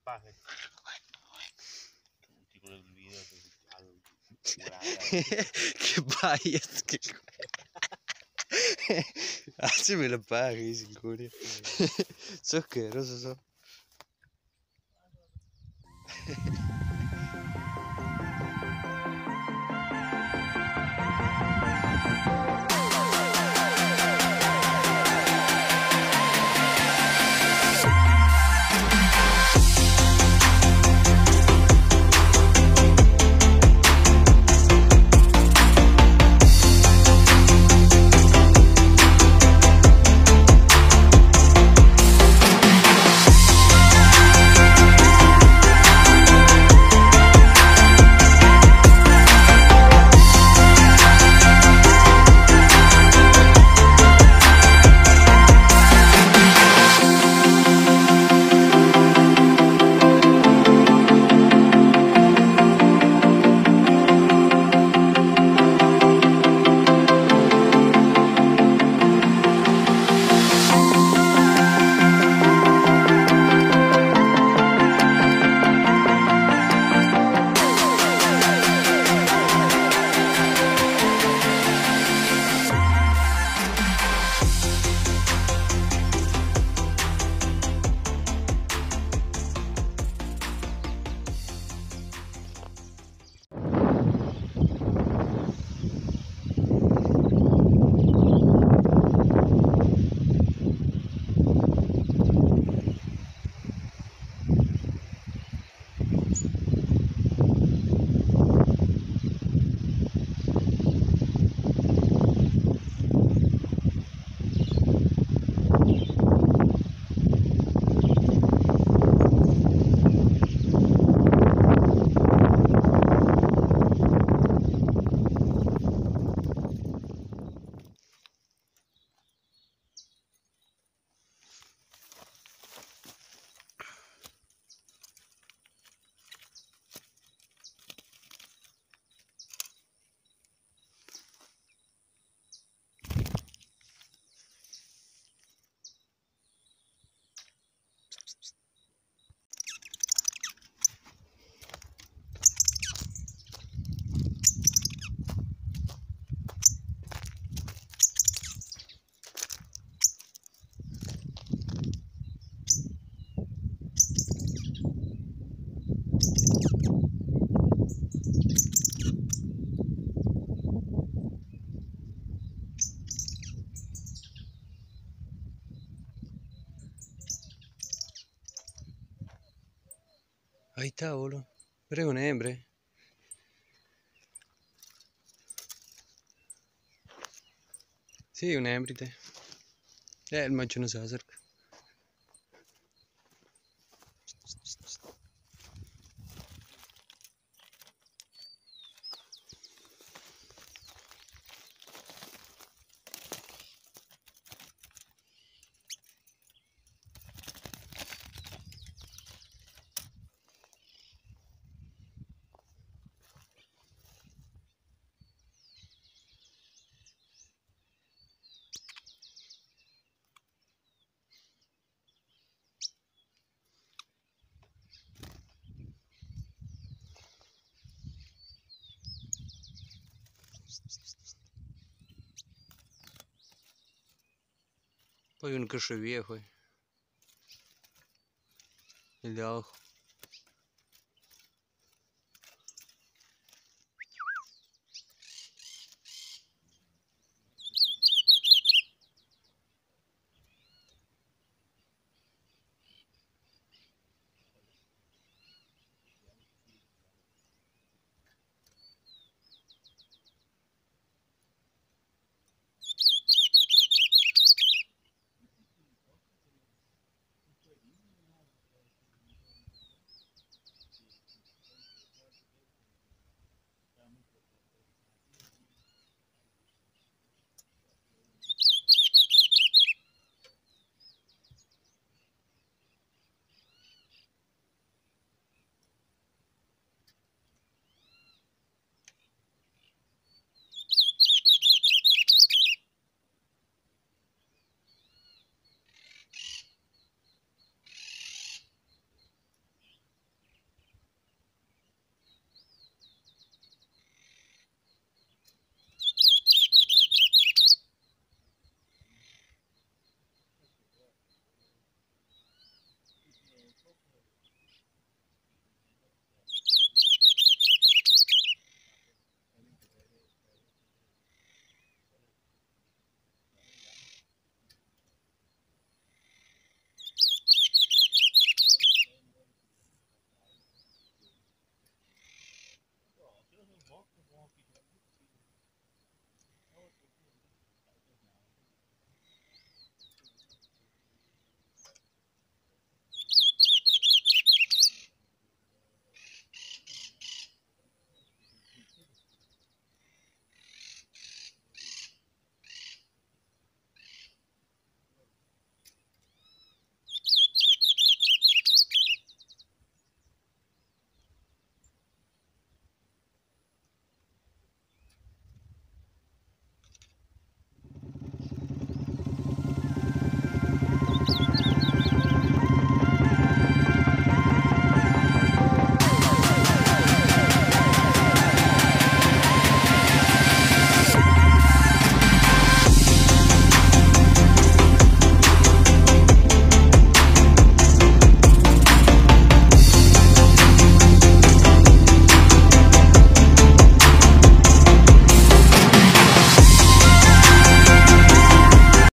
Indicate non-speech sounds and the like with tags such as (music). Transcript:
el paje. Video. Qué payas, qué (laughs) Hazme la paja, sin curio. (laughs) Sos asqueroso, sos. Ai tavolo? Prego nebre. Sì, un ebride. Eh, il maggiore Sasark. То він кишевєхой. Лях.